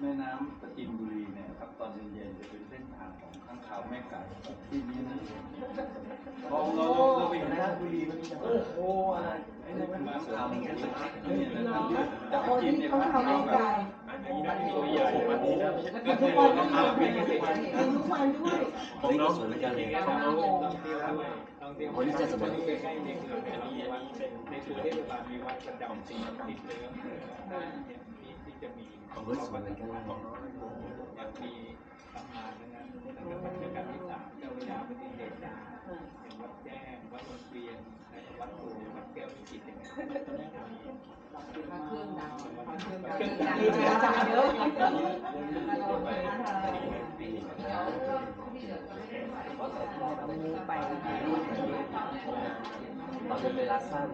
แม่น้ำประจินบุรีเนี่ยครับตอนเย็นๆจะเป็นเส้นทางของข้างขาวแม่ไก่ที่นี่นะพอเราเราเราไปเห็นราชบุรีมันจะโอ้โหอะไรไอ้นี่มันมาทำกันเลยเนี่ยนะครับแต่ประจินเนี่ยมันเอาแบบอันนี้ได้ตัวใหญ่วันนี้นะกินทุกวันด้วยกินทุกวันด้วยของน้องเหมือนกันเลยของน้องต้องเที่ยวด้วยต้องเที่ยววันนี้จะสมัยใกล้ๆเด็กเหลือแค่นี้วัดเป็นในตัวเทศบาลมีวัดประจำปีติดเนื้อที่ที่ จะมีของรุ่นสมัยกันเลยยังมีตำนานนะครับตั้งแต่รัชกาลที่สามเจ้าพระยาปฏิเดชาเป็นวัดแจ้งวัดนนเกวียนวัดโพวัดแก้ววิจิตรอย่างเงี้ยตอนนี้จะมีพระเครื่องดังพระเครื่องดังเครื่องดังมีอาจารย์เยอะไปตอนเป็นเวลาสั้น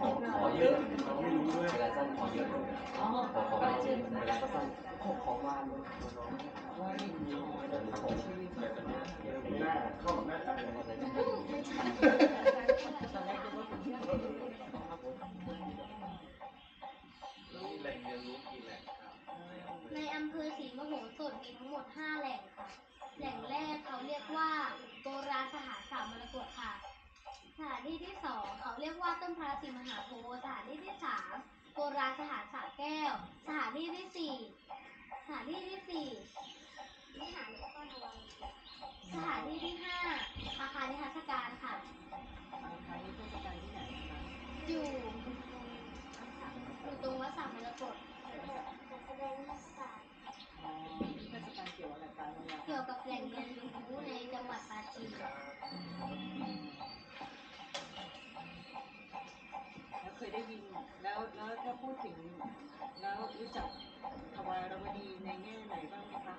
ขอขอเยอะเราไม่รู้ด้วยเวลาสั้นขอเยอะเลยขอขอไม่เจนเวลาสั้นขอขอวานว่าอย่างนี้ชีวิตหน้าเข้าหน้าตาตอนแรกก็ว่าเป็นที่แหล่งเรียนรู้กี่แหล่งครับในอำเภอศรีมโหสถมีทั้งหมด 5 แหล่งค่ะ แหล่งแรกเขาเรียกว่าโบราณสถาสามมรกตค่ะ สถานที่ที่สองเขาเรียกว่าต้นพระศรีมหาโพธิ์สถานที่ที่สามโบราณสถานสระแก้ว สถานที่ที่สี่สถานที่ที่สี่วิหารหลวงพ่อทวังสถานที่ที่ห้าอาคารนิทรรศการค่ะครั้งนี้เทศกาลที่ไหนคะอยู่อยู่ตรงวัดสามมรกต จับทวารวดีในแง่ไหนบ้างไหมคะ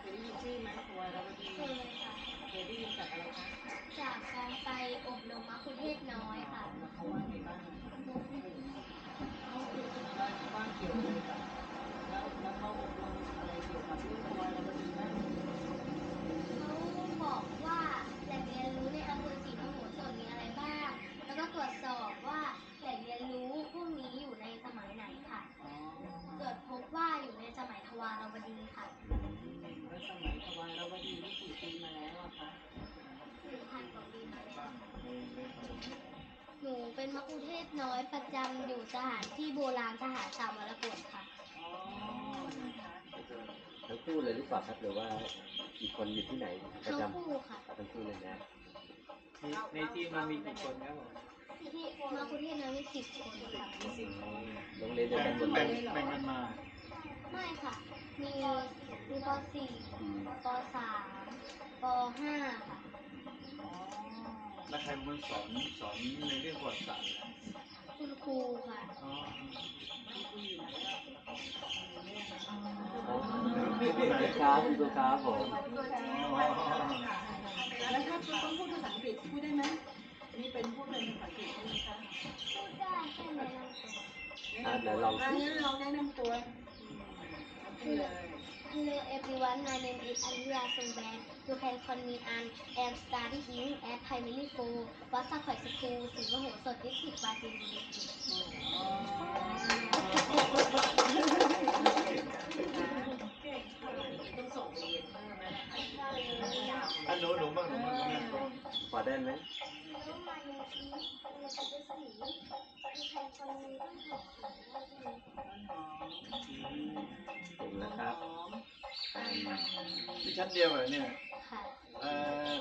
เคยได้ยินชื่อไหมทวารวดีเคยค่ะเคยได้ยินจากอะไรคะจากการไปอบรมมะคุเทศน้อย มะคุเทศน้อยประจำอยู่สถานที่โบราณสถานสามมรกตค่ะ อ๋อนะคะทั้งคู่เลยหรือเปล่าครับหรือว่าอีกคนอยู่ที่ไหนประทั้งจำคู่ค่ะทั้งคู่เลยนะ ในทีมเรามีกี่คนครับผมที่มะคุเทศน้อยมีสิบคนค่ะโรงเรียนเดียวแบ่กังนหมดเลแบ่ยงแบ่งกันมา ไม่ค่ะ มีมีป .4 อืมป .3 ป .5 ค่ะอ๋อ แล้วใครมันคนสอนสอนในเรื่องประวัติศาสตร์นะคุณครูค่ะอ๋ออ๋อครับคุณครูครับผมแล้วถ้าต้องพูดภาษาอังกฤษพูดได้ไหมนนี้เป็นพูดเป็นภาษาอังกฤษใช่ไหมคะพูดได้แค่แนะนำตัวอะเดี๋ยวลองอันสินี้ลองแนะนำตัวพูดเลย Hello everyone my name is Alia Songban you can call me An I am studying at primary school What's up, high school? So you know, so this is my dream ยสคูลศรีมโหสถดิสติกปราจีนบุรี ต้ อันหนูหนูบ้างหนูบ้างหนูบ้างพอได้ไหม Hello my name is Elizabeth Lee you can call me ต้นหอมเก่งแล้วครับที่ชั้นเดียวเหรอเนี่ยค่ะเอ่อ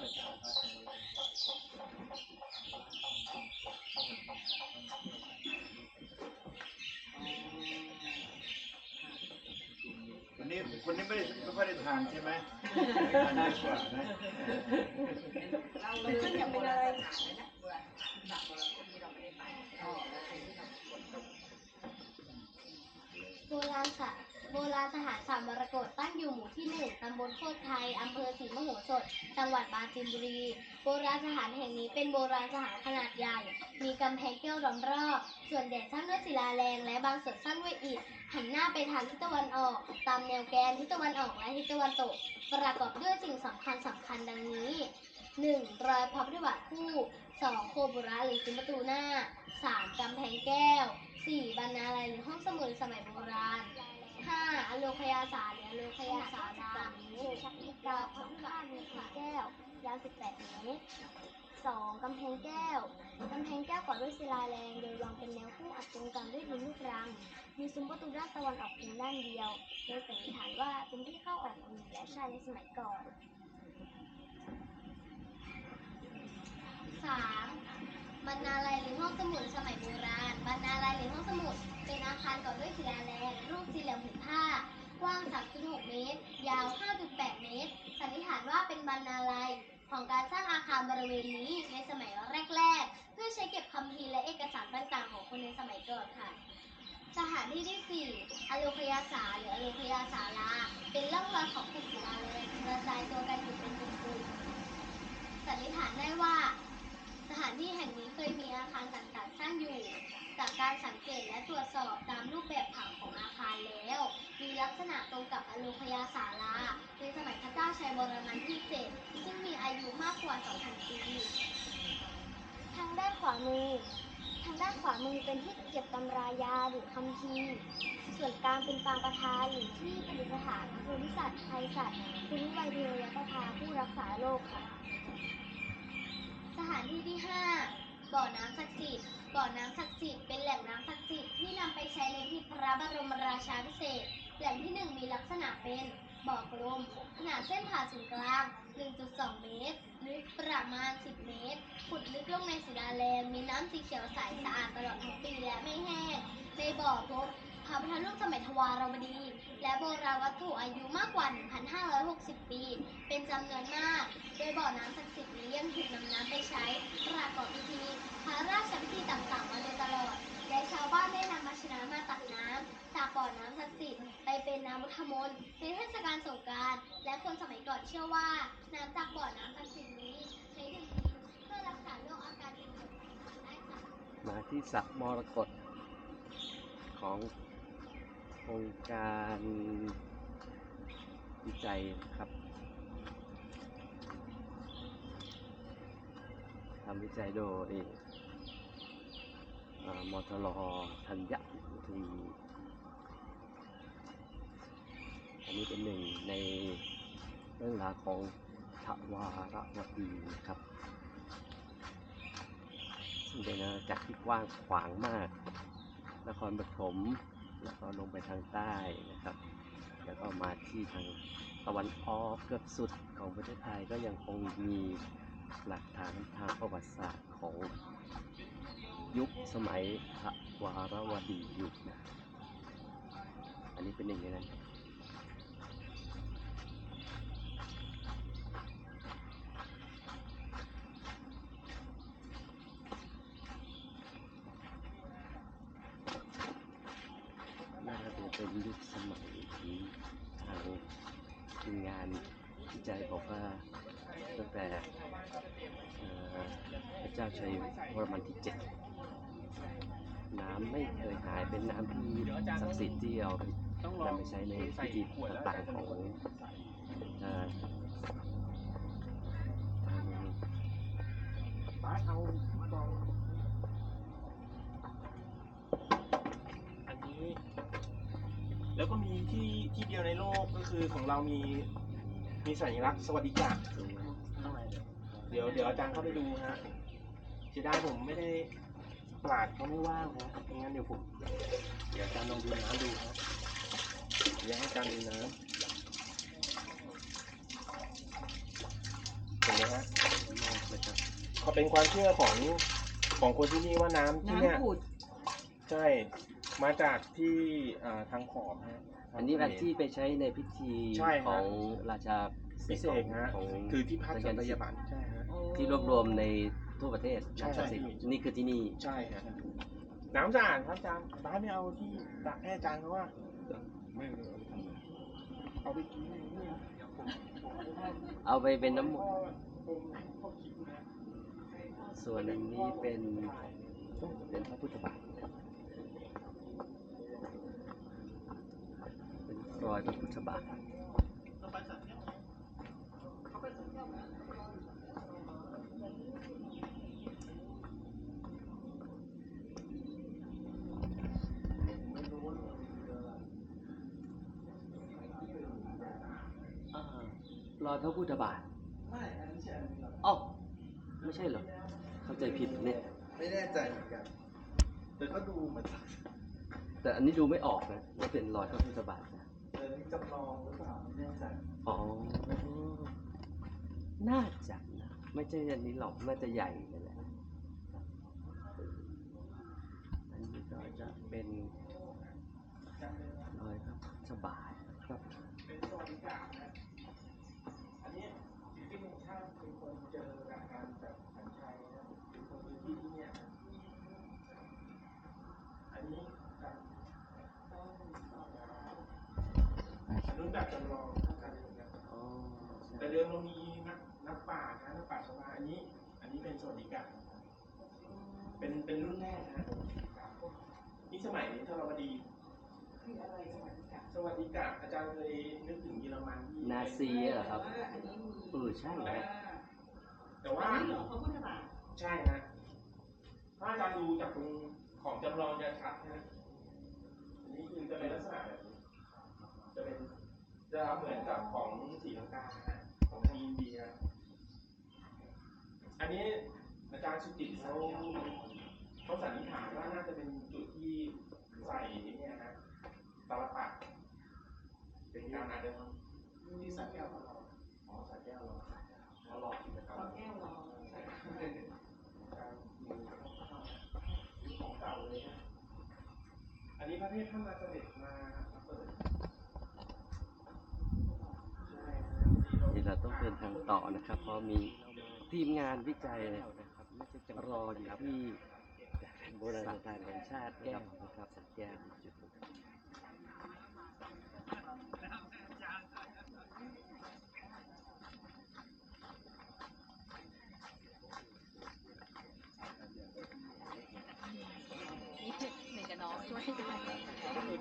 วันนี้ไม่ได้ไม่ค่อยได้ทานใช่ไหมทานเยอะกว่านะเราขึ้นอย่างเป็นอะไรโบราณสถานโบราณสถานสามมรกตตั้งอยู่หมู่ที่หนึ่งตำบลโคกไทย อำเภอศรีมโหสถ จังหวัดปราจีนบุรี โบราณสถานแห่งนี้เป็นโบราณสถานขนาดใหญ่ มีกำแพงแก้วล้อมรอบ ส่วนใหญ่สร้างด้วยศิลาแรงและบางส่วนสร้างด้วยอิฐ หันหน้าไปทางทิศตะวันออก ตามแนวแกนทิศตะวันออกและทิศตะวันตก ประกอบด้วยสิ่งสำคัญสำคัญดังนี้ 1. รอยพระพุทธบาทคู่ 2. โคบุระหรือซุ้มประตูหน้า 3. กำแพงแก้ว 4. บรรณาลัยหรือห้องสมุดสมัยโบราณศาสตร์หรืออโลคยาศาสตร์ลาเชิงชักอีกาพระข้ามมีสีแก้วยาว 18 เมตร 2. กำแพงแก้ว กำแพงแก้วก่อด้วยศิลาแรงโดยวางเป็นแนวคู่อัดตรงกลางด้วยดินลูกรัง มีซุ้มประตูด้านตะวันออกเพียงด้านเดียว โดยสันนิษฐานว่าเป็นที่เข้าออกของหญิงและชายในสมัยก่อน 3. บรรณาลัยหรือห้องสมุดสมัยโบราณ บรรณาลัยหรือห้องสมุด เป็นอาคารก่อด้วยศิลาแรงรูปสี่เหลี่ยมผืนผ้า กว้าง 3.6 เมตร ยาว 5.8 เมตร สันนิษฐานว่าเป็นบรรณาลัยของการสร้างอาคารบริเวณนี้ในสมัยแรกๆ เพื่อใช้เก็บคัมภีร์และเอกสารต่างๆ ของคนในสมัยก่อนค่ะ สถานที่ที่4อโลคยาสาหรืออโลคยาสาราเป็นร่องรอยของกลุ่มศิลาแรงกระจายตัวกันอยู่เป็นกลุ่มๆสันนิษฐานได้ว่า สถานที่แห่งนี้เคยมีอาคารต่างๆสร้างอยู่ จากการสังเกตและตรวจสอบตามรูปแบบผังของอาคารแล้ว มีลักษณะตรงกับอโลคยาสาราในสมัยพระเจ้าชัยวรมันที่7ซึ่งมีอายุมากกว่า 2,000 ปี ทางด้านขวามือ ทางด้านขวามือเป็นที่เก็บตำรายาหรือคัมภีส่วนกลางเป็นปางประธานหรือที่ปฏิสถานภูมิสัตว์ไทยสัตว์ภูมิไวยเดียยประภาผู้รักษาโลกค่ะ สถานที่ที่ 5 บ่อน้ำศักดิ์สิทธิ์บ่อน้ำศักดิ์สิทธิ์เป็นแหล่งน้ำศักดิ์สิทธิ์ที่นำไปใช้ในพิธีพระบรมราชาภิเศษแหล่งที่ 1 มีลักษณะเป็นบ่อกลมขนาดเส้นผ่าศูนย์กลาง 1.2 เมตร ลึกประมาณ 10 เมตร ขุดลึกลงในศิลาแรงมีน้ำสีเขียวใสสะอาดตลอดทั้งปีและไม่แห้ง ในบ่อพบพระพุทธรูปสมัยทวารวดี และโบราณวัตถุอายุมากกว่า 1,560 ปี เป็นจำนวนมาก โดยบ่อน้ำศักดิ์สิทธิ์นี้ยังถูกนำน้ำไปใช้ประกอบพิธีพระราชพิธีต่างๆมาโดยตลอด และชาวบ้านได้นำมาชนะมาตักน้ำ จากบ่อน้ำศักดิ์สิทธิ์ไปเป็นน้ำมุทมน์ในเทศกาลสงกรานต์และคนสมัยก่อนเชื่อว่า น้ำจากบ่อน้ำศักดิ์สิทธิ์นี้ใช้ดื่มกินเพื่อรักษาโรคอาการเจ็บป่วยได้ค่ะมาที่สระมรกตของโครงการวิจัยครับทำวิจัยโดยเอ่อมทรธัญวิทยอั นี้เป็นหนึ่งในเรื่องราวของทวารวดีครับซึ่งเป็นอาณาจักรที่กว้างขวางมาก นครปฐมแล้วก็ลงไปทางใต้นะครับ แล้วก็มาที่ทางตะวันออกเกือบสุดของประเทศไทยก็ยังคงมีหลักฐานทางประวัติศาสตร์ของยุคสมัยพระวารวดีอยู่นะ อันนี้เป็นหนึ่งในนั้นครับ วันที่เจ็ดน้ำไม่เคยหายเป็นน้ำที่ศักดิ์สิทธิ์ที่เอานำไปใช้ในพิธีต่างๆของอันนี้ แล้วก็มีที่ที่เดียวในโลกก็คือของเรามีมีสัญลักษณ์สวัสดิการเดี๋ยวเดี๋ยวอาจารย์เข้าไปดูฮะ เสียดายผมไม่ได้ปราดเขาไม่ว่างนะไม่งั้นเดี๋ยวผม เดี๋ยวอาจารย์ลองดูน้ำดูครับเดี๋ยวให้อาจารย์ดูน้ำเห็นไหมฮะเขาเป็นความเชื่อของของคนที่นี่ว่าน้ำที่เนี่ยน้ำผุด ใช่มาจากที่อ่าทางขอบฮะ อันนี้แบบที่ไปใช้ในพิธีใช่ฮะของราชาพิเศษฮะ ของคือที่พักสัตยาบันใช่ฮะ ที่รวบรวมใน ทั่วประเทศใช่ น้ำศักดิ์สิทธิ์ใช่นี่คือที่นี่ ใช่ฮะน้ำสะอาดครับอาจารย์ร้านไม่เอาที่ตักให้อาจารย์เขาว่า ไม่รู้เอาไปทำอะไรเอาไปกินนี่นะผมผมเอาไปให้เอาไปเป็นน้ำมนพ่อต์ผมพ่อคิดนะส่วนอันนี้เป็นเป็นพระพุทธบาทเป็นรอยพระพุทธบาท พระพุทธบาทไม่อันนี้ใช่อันนี้หรออ๋อไม่ใช่เหรอเข้าใจผิดเนี่ยไม่แน่ใจเหมือนกันแต่ก็ดูเหมือนแต่อันนี้ดูไม่ออกนะว่าเป็นรอยพระพุทธบาทนะแต่อันนี้จำลองหรือเปล่าไม่แน่ใจอ๋อน่าจะนะไม่ใช่อันนี้หรอกน่าจะใหญ่เลยแหละอันนี้ก็จะเป็นรอยพระพุทธบาทครับ เป็นสวัสดิการนะ อันนี้ที่ลุงชาติเป็นคนเจอกับการแบบสัญชัยนะเป็นคนพื้นที่ที่เนี่ยนะอันนี้แบบ อันนู้นแบบจำลองเท่ากันเลยนะอ๋อแต่เดิมเรามีนักนักป่านะนักป่าชาวบ้านอันนี้ อันนี้เป็นสวัสดิการเป็นเป็นรุ่นแรกนะนี่สมัยธรวดีคืออะไรสวัสดิการสวัสดิการอาจารย์เคยนึกถึงเยอรมันที่นาซีเหรอครับว่าอันนี้มีเออใช่ว่านะแต่ว่าอันนี้เหรอพระพุทธบาทใช่ฮะถ้าอาจารย์ดูจากตรงของจำลองจะชัดนะอันนี้คือจะเป็นลักษณะแบบนี้จะเป็น จะเหมือนกับของศรีลังกาฮะของทางอินเดีย อันนี้อาจารย์สุจิตเขาเขาสันนิษฐานว่าน่าจะเป็นจุดที่ใส่เนี่ยฮะตาลปัดเป็นการอาจจะที่สักแก้วของเราอ๋อสักแก้วเราเราหลอกกิจกรรขอมแก้วรอของเก่าเลยนะอันนี้พระเทพท่านมาเสด็จมาเปิดใช่นะ เดี๋ยวเราต้องเดินทางต่อนะครับ เพราะมีทีมงานวิจัยนะครับน่าจะรออยู่ที่โบราณสถานแห่งชาติแก้วนะครับสักแก้วจุด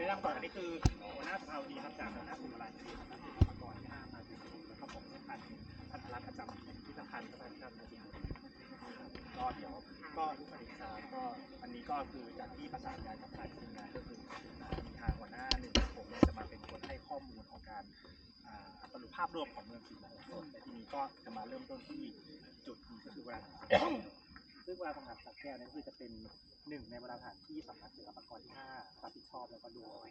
ได้รับก่อนอันนี้คือหัวหน้าสภาดีครับจากหัวหน้ากลุ่มรายชื่อนะครับประกอบที่ห้ามาถึงแล้วก็ผมได้พันพันธรักษ์ประจำพิพิธภัณฑ์สถานการณ์จริงก็เดี๋ยวก็ทุกปริศาก็อันนี้ก็คือจากที่ประสานงานกับทางทีมงานก็คือมีทางหัวหน้าหนึ่งผมจะมาเป็นคนให้ข้อมูลของการสรุปภาพรวมของเมืองศรีมโหสถแต่ทีนี้ก็จะมาเริ่มต้นที่จุดนี้ก็คือเวลา ซึ่งเวลาทำงานสักแก้วเนี่ยก็คือจะเป็นหนึ่งในเวลาสถานที่สำนักศิลปากรที่ห้ารับผิดชอบแล้วก็ดูเอาไว้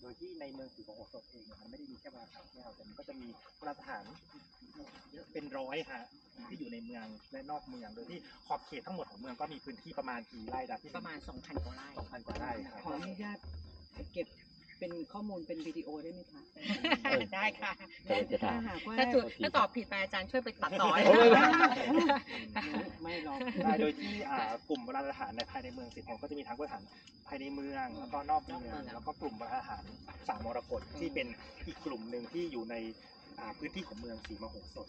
โดยที่ในเมืองศรีมโหสถเองเนี่ยมันไม่ได้มีแค่โบราณสถานแก้วแต่มันก็จะมีโบราณสถานเยอะเป็นร้อยฮะที่อยู่ในเมืองและนอกเมือง โดยที่ขอบเขตทั้งหมดของเมืองก็มีพื้นที่ประมาณกี่ไร่ดับที่ประมาณ2,000กว่าไร่สองพันกว่าไร่ครับขออนุญาตเก็บเป็นข้อมูลเป็นวิดีโอได้ไหมคะ ได้ค่ะก็เลยจะถาถ้ามหากว่าถ้าถูกถ้าตอบผิดไปอาจารย์ช่วยไปตัดต่อให้ โอ้ยไม่หรอกได้โดยที่อ่ากลุ่มโบราณสถานในภายในเมืองสีหกก็จะมีทั้งโบราณสถานภายในเมืองแล้วก็นอกเมืองแล้วก็กลุ่มโบราณสถานสามมรกตที่เป็นอีกกลุ่มหนึ่งที่อยู่ในอ่าพื้นที่ของเมืองสีมโหสถ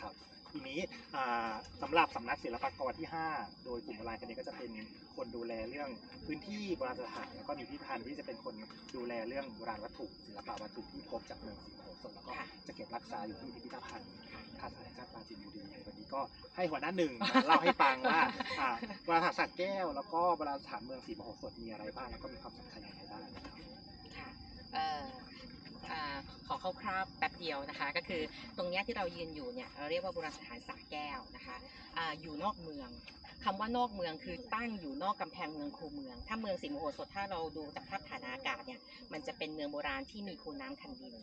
ครับ ทีนี้อ่าสำหรับสำนักศิลปากรที่ 5 โดยกลุ่มโบราณคดีก็จะเป็นคนดูแลเรื่องพื้นที่โบราณสถานแล้วก็มีพิพิธภัณฑ์ที่จะเป็นคนดูแลเรื่องโบราณวัตถุ ศิลปวัตถุที่พบจากเมืองศรีโหสถแล้วก็จะเก็บรักษาอยู่ที่พิพิธภัณฑ์คาสาแห่งชาติปาจีนบุรีวันนี้ก็ให้หัวหน้าหนึ่งเล่าให้ฟังว่าโบราณสถานสักแก้ว แล้วก็โบราณสถานเมืองศรีโหสถมีอะไรบ้างแล้วก็มีความสำคัญอย่างไรบ้างนะครับค่ะ เอ่ออ่าคร่าวแป๊บเดียวนะคะ ก็คือตรงนี้ที่เรายืนอยู่เนี่ยเราเรียกว่าโบราณสถานสระแก้วนะคะออยู่นอกเมืองคำว่านอกเมืองคือตั้งอยู่นอกกำแพงเมืองคูเมือง ถ้าเมืองศรีมโหสถถ้าเราดูจากภาพถ่ายอากาศเนี่ยมันจะเป็นเมืองโบราณที่มีคูน้ำคันดิน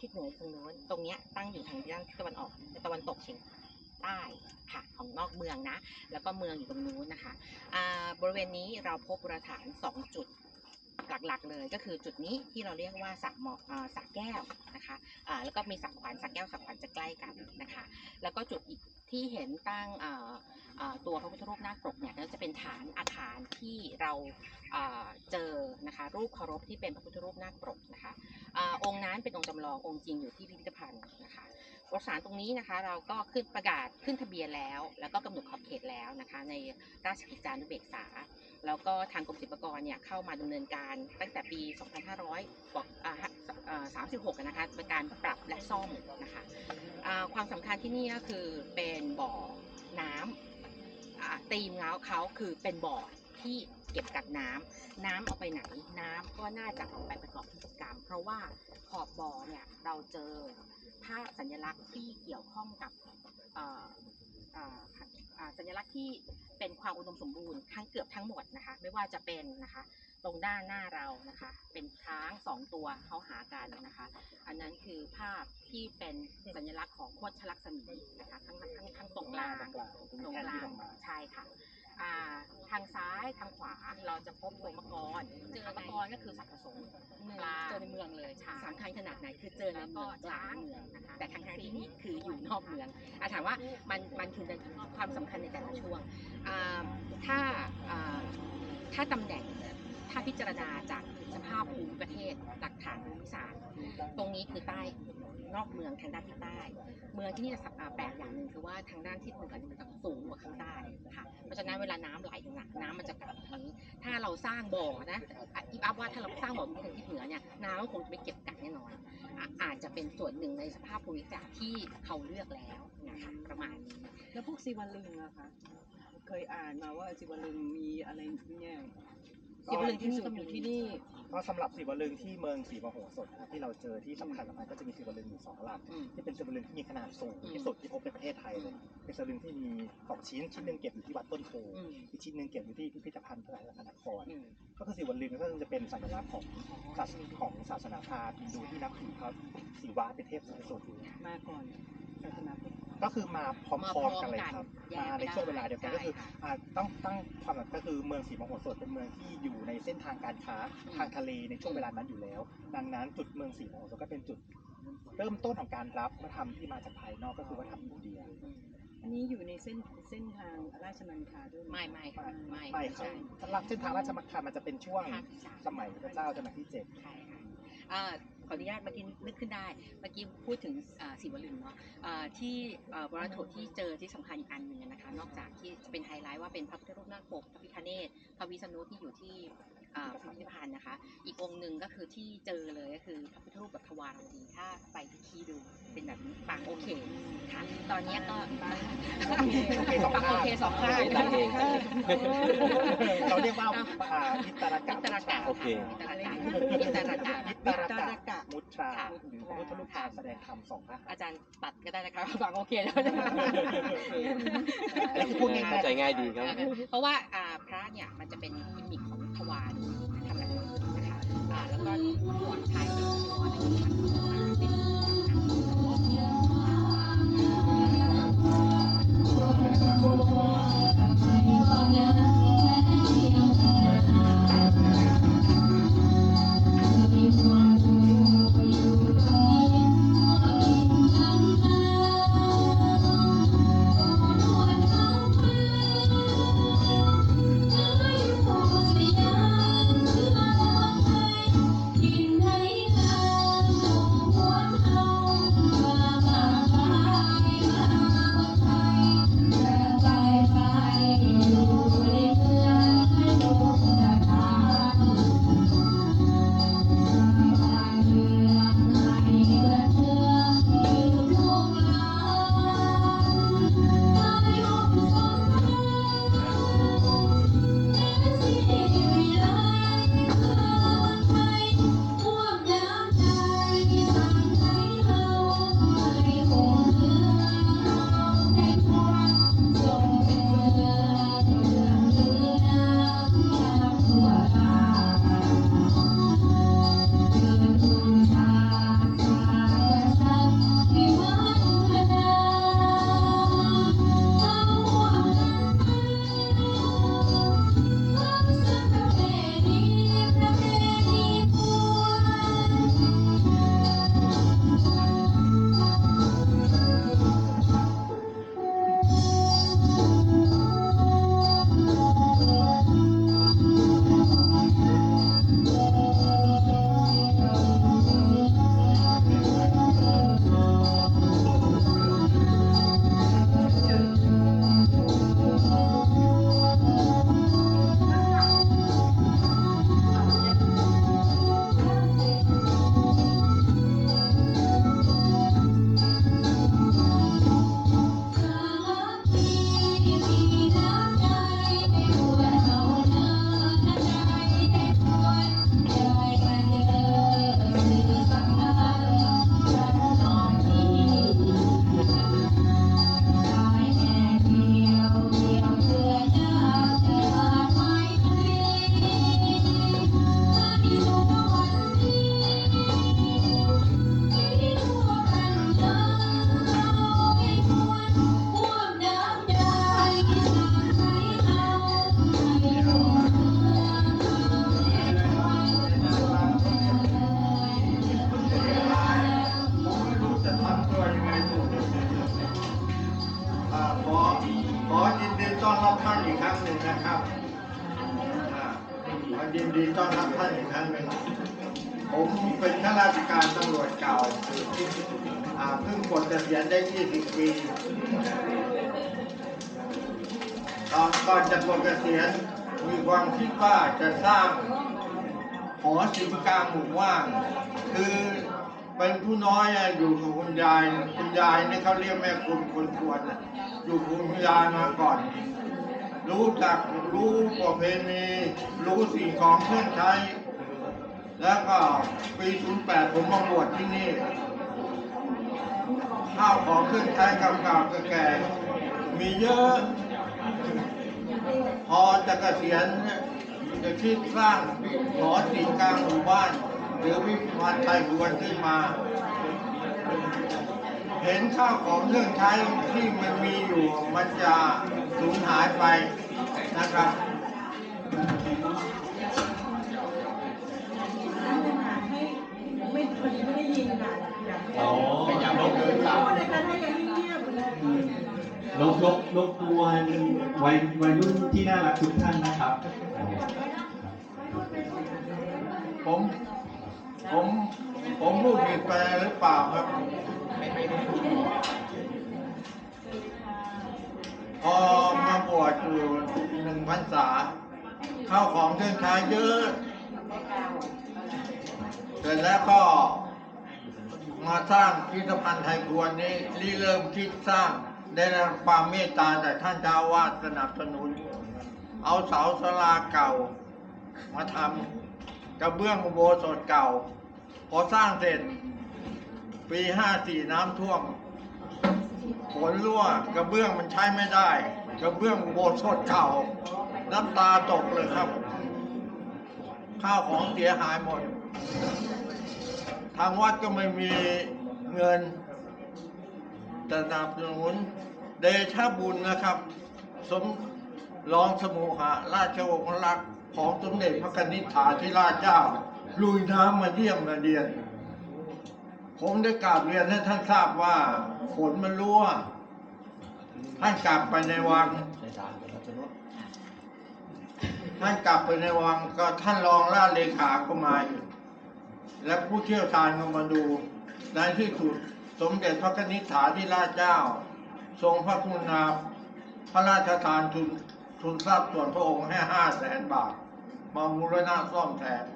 ทิศเหนือตรงนู้นตรงนี้ตั้งอยู่ทางด้านทิศตะวันออกตะวันตกเฉียงใต้ค่ะของนอกเมืองนะ แล้วก็เมืองอยู่ตรงนู้นนะคะบริเวณนี้เราพบโบราณสถานสองจุด หลักๆเลยก็คือจุดนี้ที่เราเรียกว่าสระหมอกสระแก้วนะคะแล้วก็มีสระขวัญสระแก้วสระขวัญจะใกล้กันนะคะ แล้วก็จุดอีกที่เห็นตั้งตัวพระพุทธรูปนาคปกเนี่ยก็จะเป็นฐานอาคารที่เราเจอนะคะรูปเคารพที่เป็นพระพุทธรูปนาคปกนะคะอองค์นั้นเป็นองค์จำลององค์จริงอยู่ที่พิพิธภัณฑ์นะคะ วสารตรงนี้นะคะ เราก็ขึ้นประกาศขึ้นทะเบียนแล้ว แล้วก็กำหนดขอบเขตแล้วนะคะ ในราชกิจจานุเบกษา แล้วก็ทางกรมศิลปากรเนี่ยเข้ามาดำเนินการตั้งแต่ปี 2500บอก36นะคะเป็นการปรับและซ่อมนะคะความสำคัญที่นี่ก็คือเป็นบ่อน้ำอ่าตีมเงาเขาคือเป็นบ่อที่เก็บกักน้ำน้ำเอาไปไหนน้ำก็น่าจะเอาไปประกอบพิธีกรรม เพราะว่าขอบบ่อเนี่ยเราเจอ ภาพสัญลักษณ์ที่เกี่ยวข้องกับเอ่อเอ่ออ่าสัญลักษณ์ที่เป็นความอุดมสมบูรณ์ทั้งเกือบทั้งหมดนะคะ ไม่ว่าจะเป็นนะคะตรงด้านหน้าเรานะคะ เป็นช้างสองตัวเขาหากันนะคะ อันนั้นคือภาพที่เป็นสัญลักษณ์ของโคชลักษมีนะคะข้างข้างข้างตรงกลางตรงกลางตรงแค่กที่ลางออกมาใช่ค่ะอ่า ทางซ้ายทางขวาเราจะพบตัวมะกรเจอมะกรก็คือสัตว์ผสมปลาเจอในเมืองเลยสำคัญขนาดไหนคือเจอในเมืองช้างนะคะแต่ทางที่นี่คืออยู่นอกเมืองอาถามว่ามันมันคือในความสำคัญในแต่ละช่วงอ่าถ้าอ่าถ้าตำแหน่งถ้าพิจารณาจากสภาพภูมิประเทศหลักฐานภูมิศาสตร์ตรงนี้คือใต้ นอกเมืองทางด้านทิศใต้ เมืองที่นี่จะสับแปลกอย่างหนึ่งคือว่าทางด้านทิศเหนือเนี่ยมันจะสูงกว่าข้างใต้ค่ะ เพราะฉะนั้นเวลาน้ำไหลหนักน้ำมันจะกลับนี้ ถ้าเราสร้างบ่อนะอะอีฟอัพว่าถ้าเราสร้างบ่อที่ทางทิศเหนือเนี่ยน้ำก็คงจะไม่เก็บกักแน่นอนออาจจะเป็นส่วนหนึ่งในสภาพภูมิศาสตร์ที่เขาเลือกแล้วนะคะประมาณนี้แล้วพวกศิวลึงอะคะเคยอ่านมาว่าศิวลึงมีอะไรเนี่ย ศิวลึงที่นี่ก็มีอยู่ที่นี่ ก็สำหรับศิวลึงที่เมืองศรีมโหสถนะครับที่เราเจอที่สำคัญสำคัญก็จะมีศิวลึงอยู่สองลำอืมที่เป็นศิวลึงที่มีขนาดสูงอืม ที่สุดที่พบในประเทศไทยเลยเป็นศิวลึงที่มีสองชิ้นชิ้นหนึ่งเก็บอยู่ที่วัดต้นโพอืมอีกชิ้นหนึ่งเก็บอยู่ที่พิพิธภัณฑ์พระราชนคร อืมก็คือศิวลึงก็จะเป็นสัญลักษณ์ของศาสนาของศาสนาพราหมณ์ฮินดูที่นับถือพระศิวะเป็นเทพสูงสุด มาก่อนศาสนาพุทธ ก็คือมาพร้อมๆกันเลยครับแยมาในช่วงเวลาเดียวกันใช่ก็คือค่ะอ่าต้องตั้งความหมายก็คือเมืองศรีมโหสถเป็นเมืองที่อยู่ในเส้นทางการค้าอืมทางทะเลในช่วงเวลานั้นอยู่แล้ว ดังนั้นจุดเมืองศรีมโหสถก็เป็นจุดเริ่มต้นของการรับวัฒนธรรมที่มาจากภายนอกก็คือวัฒนธรรมอินเดียอืมอันนี้อยู่ในเส้นเส้นทางราชมังคลาด้วยหไม่ไม่ค่ะไม่ไม่ครับใช่สำหรับเส้นทางราชมังคลามันจะเป็นช่วงภาคที่สามสมัยพระเจ้าชนที่เจ็ดใช่ค่ะ อ่าขออนุญาตเมื่อกี้นึกขึ้นได้เมื่อกี้พูดถึงอ่าศิวลึงเนาะอ่าที่อ่าโบราณวัตถุที่เจอที่สำคัญอีกอันหนึ่งนะคะ นอกจากที่จะเป็นไฮไลท์ว่าเป็นพระพุทธรูปนาคปกพระพิฆเนศพระวิษณุที่อยู่ที่อ่าพิพิธภัณฑ์นะคะ อีกองค์หนึ่งก็คือที่เจอเลยก็คือพระพุทธรูปแบบทวารวดีถ้าไปที่คีดูเป็นแบบนี้ปางโอเคค่ะตอนเนี้ยก็โอเคสองปางข้างโอเคสองข้างตั้งเองเราเรียกว่าอ่าวิตรกะวิตรกะโอเควิตรกะวิตรกะ วิตรกะมุตราค่ะหรือพระพุทธรูปการแสดงธรรมสองพระหัตถ์อาจารย์ตัดก็ได้นะคะฟังโอเคแล้วนะอันนี้คือพูดง่ายๆ เข้าใจง่ายดีครับ เพราะว่าอ่าพระเนี่ยมันจะเป็นกิมมิคของทวารธรรมะนะคะอ่าแล้วก็หัวใช้เป็นตัวในขันมาเป็น เกษียณมีความคิดว่าจะสร้างหอศิลป์กลางหมู่บ้านคือเป็นผู้น้อยอยู่กับคุณยายคุณยายนี่เขาเรียกแม่คุณคนควรอยู่คุณยายมาก่อน รู้จักรู้ประเพณีรู้สิ่งของเครื่องใช้ แล้วก็ปี08ผมมาบวชที่นี่ ข้าวของเครื่องใช้เก่าๆแก่มีเยอะ พอจะเกษียณเนี่ยจะคิดสร้างหอศิลป์กลางหมู่บ้าน หรือวิมานไทยควรขึ้นมา เห็นข้าวของเครื่องใช้ที่มันมีอยู่มันจะสูญหายไปนะครับ ลบลบลบกวนวัยวัยรุ่นที่น่ารักทุกท่านนะครับ ผม ผม ผมพูดผิดไปหรือเปล่าครับพอมาบวชอยู่หนึ่งพรรษาข้าวของเครื่องใช้เยอะเสร็จแล้วก็มาสร้างพิพิธภัณฑ์ไทยควนนี้รีเริ่มคิดสร้าง ได้รับความเมตตาจากท่านเจ้าอาวาดสนับสนุน เอาเสาสลาเก่า มาทำกระเบื้องอุโบสถเก่า พอสร้างเสร็จ ปีห้าสี่น้ำท่วมฝนรั่วกระเบื้องมันใช้ไม่ได้ กระเบื้องอุโบสถเก่า น้ำตาตกเลยครับ ข้าวของเสียหายหมด ทางวัดก็ไม่มีเงิน สนับสนุนเดชบุญนะครับ สมรองสมุหะราชวงศ์รักของสมเด็จพระนิธิฐาธิราชเจ้า ลุยน้ำมาเยี่ยมนาเดียน ผมได้กราบเรียนให้ท่านทราบว่าฝนมันรั่วท่านกลับไปในวังท่านกลับไปในวังก็ท่านรองราชเลขาก็มาอยู่และผู้เชี่ยวชาญก็มาดูในที่สุด สมเด็จพระนิธิฐาธิราชเจ้า ทรงพระกรุณาพระราชทานทุนทุนทรัพย์ส่วนพระองค์ให้ห้าแสนบาท มามูลนาซ่อมแซม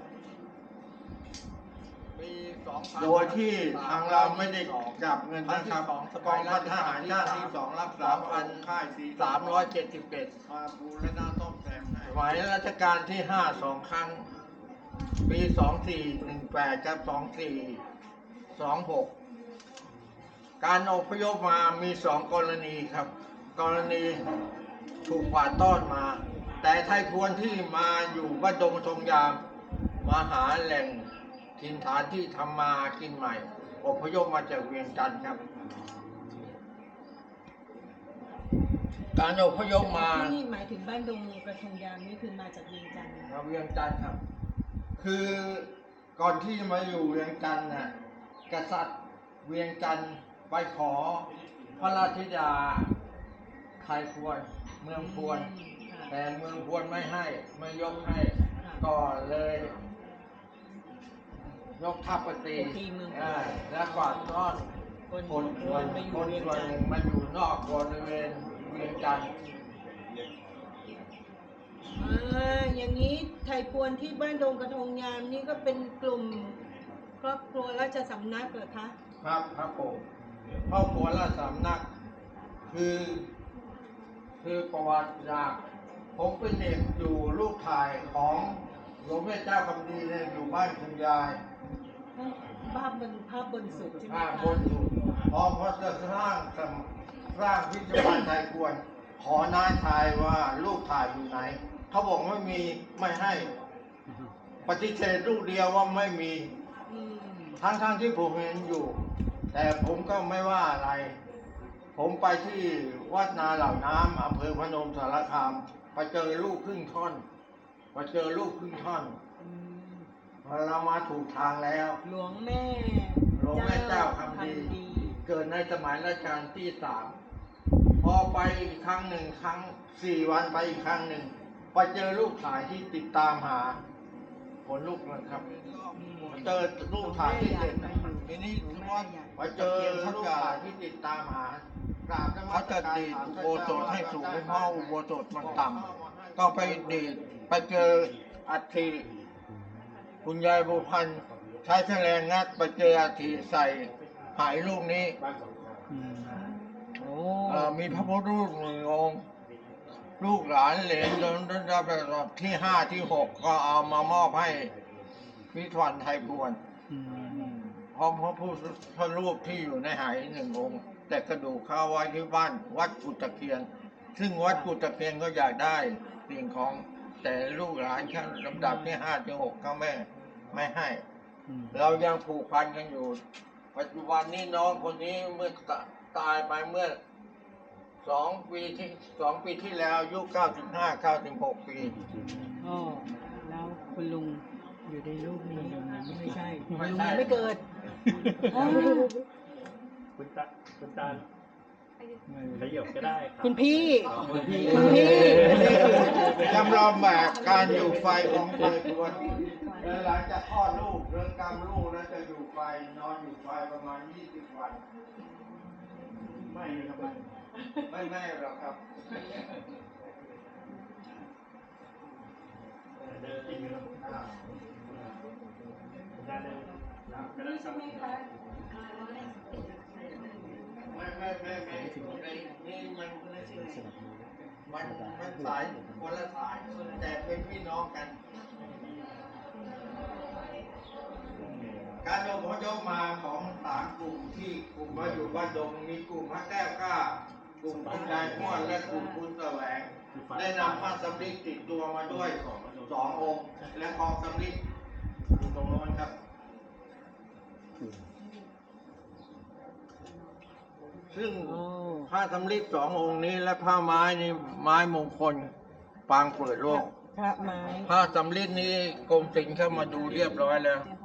โดยที่ทางเราไม่ได้จับเงินนะครับกองพันทหารชาติที่สองรักษาพันค่ายสี่สามร้อยเจ็ดสิบเอ็ดมาบูรณะซ่อมแซมให้สมัยรัชกาลที่ห้าสองครั้ง ปีสองสี่หนึ่งแปดกับสองสี่สองหก การอพยพมามีสองกรณีครับ กรณีถูกกวาดต้อนมา แต่ไทยพวนที่มาอยู่บ้านดงทงยามมาหาแหล่งถิ่นฐานที่ทำมากินใหม่ อพยพมาจากเวียงจันทร์ครับ การอพยพมานี่หมายถึงบ้านดงกระทงยามนี่คือมาจากเวียงจันทร์มาเวียงจันทร์ครับ คือก่อนที่จะมาอยู่เวียงจันทร์น่ะกษัตริย์เวียงจันทร์ ไปขอพระราชธิดาไทยควรเมืองควรแต่เมืองควรไม่ให้ไม่ยกให้ก็เลย ยกทัพไปตีตีเมืองอ่าแล้วกวาดต้อนคนคนส่วนไปอคยู่นเวียงส่วนจันหทนึ่งร์มาอยู่นอกบริเวณเวียงจันทร์อ่าอย่างนี้ไทยพวนที่บ้านดงกระทงยามนี่ก็เป็นกลุ่มครอบครัวราชสำนักเหรอคะ ครับครับผม ครอบครัวราชสำนัก คือ คือประวัติจากผมเป็นเด็กอยู่ลูกถ่ายของหลวงแม่เจ้าคำดีเนี่ยอยู่บ้านคุณยาย ภาพบนภาพบนสุดใช่ไหมข้างคะบนสุดพอพอจะสร้างสำสร้างพิพิธภัณฑ์ไทยควร ขอน้าชายว่าลูกถ่ายอยู่ไหน เขาบอกไม่มีไม่ให้ ปฏิเสธลูกเดียวว่าไม่มี อืมทั้งทั้งๆที่ผมเห็นอยู่ แต่ผมก็ไม่ว่าอะไร ผมไปที่วัดนาเหล่าน้ำอำเภอพนมสารคามไปเจอลูกครึ่งท่อนไปเจอลูกครึ่งท่อนอืมเรามาถูกทางแล้ว หลวงแม่ หลวงแม่เจ้าคำดี เกิดในสมัยรัชกาลที่สามพอไปอีกครั้งหนึ่งครั้งสี่วันไปอีกครั้งหนึ่งไปเจอลูกถ่ายที่ติดตามหาผลลูกนะครับเจอลูกถ่ายที่เด็ด ทีนี้ว่ามาเจอลูกถ่ายที่ติดตามหาเขาจะดีดอุโบสถให้สูงเพราะอุโบสถมันต่ำก็ไปดีดไปเจออัฐิคุณยายบุพันธ์ใช้แฉลงงัดไปเจออัฐิใส่หายลูกนี้โอ้เอ่อมีพระพุทธรูปหนึ่งองค์ลูกหลานเหลนจนระดับที่ห้าที่หกก็เอามามอบให้พิธวันไทยพวนอืม พร้อมพระพุทธรูปที่อยู่ในหายหนึ่งองค์ แต่กระดูกเข้าไว้ที่บ้านวัดกุตะเคียน ซึ่งวัดกุตะเคียนก็อยากได้สิ่งของแต่ลูกหลานชั้นลำดับที่ห้าที่หกเขาไม่ไม่ให้อืมเรายังผูกพันกันอยู่ ปัจจุบันนี้น้องคนนี้เมื่อตตายไปเมื่อสองปีที่สองปีที่แล้วอายุเก้าสิบห้าเก้าสิบหกปีอ๋อแล้วคุณลุงอยู่ในรูปนี้ไม่ใช่ไม่ลุงใช่ยังไม่เกิดอ๋อ คุณตาคุณตาขยับก็ได้ครับคุณพี่ คุณพี่คุณพี่จำลองแบบการอยู่ไฟของเธอควรหลังจากคลอดลูกเรื่องกรรมลูกแล้วจะอยู่ไฟนอนอยู่ไฟประมาณยี่สิบวัน ไม่ครับไม่ไม่หรอกครับ ก็ได้ครับไม่ไม่ไม่ไม่ในี่มันมันมันสายคนละสายแต่เป็นพี่น้องกัน การลงพยพมาของสามกลุ่มที่กลุ่มมาอยู่บ้านดงมีกลุ่มพระแก้วกล้ากลุ่มคุณนายม้วนและกลุ่มคุณแสวง ได้นำผ้าสำลีติดตัวมาด้วยสององค์ และกองสำลีอยู่ตรงโน้นครับ ซึ่งโอ้ผ้าสำลีสององค์นี้และผ้าไม้นี่ไม้มงคลปางเปิดโลก พระไม้ผ้าสำลีนี้กรมศิลป์เข้ามาดูเรียบร้อยแล้วอื